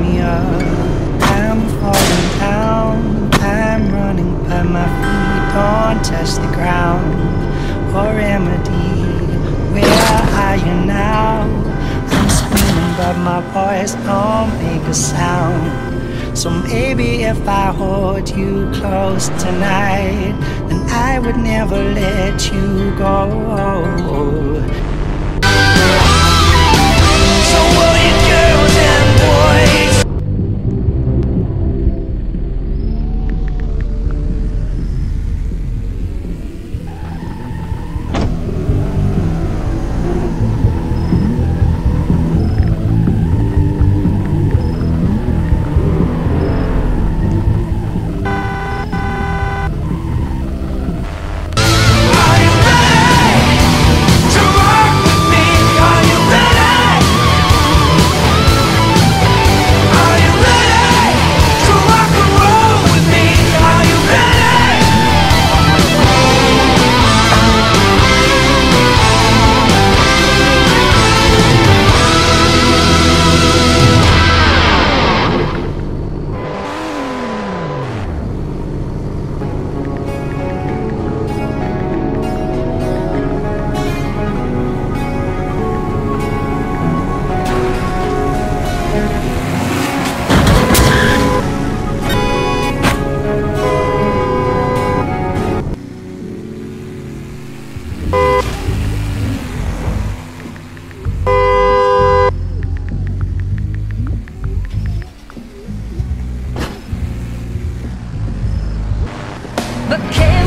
me up. I'm falling down. I'm running, but my feet don't touch the ground. Oh, remedy, where are you now? I'm screaming, but my voice don't make a sound. So maybe if I hold you close tonight, then I would never let you go. but can